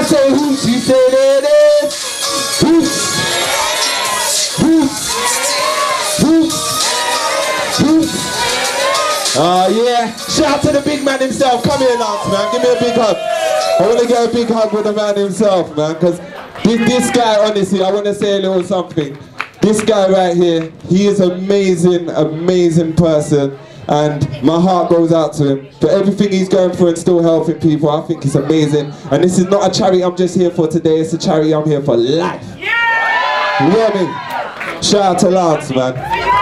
I say hoops, you say that is. Hoops. Hoops. Hoops. Hoops. Ah, yeah. Shout out to the big man himself. Come here, Lance, man. Give me a big hug. I want to get a big hug with the man himself, man, because this, this guy, honestly, I want to say a little something. This guy right here, he is amazing, amazing person. And my heart goes out to him for everything he's going through and still helping people. I think it's amazing. And this is not a charity I'm just here for today, it's a charity I'm here for life. You hear me? Shout out to Lance, man.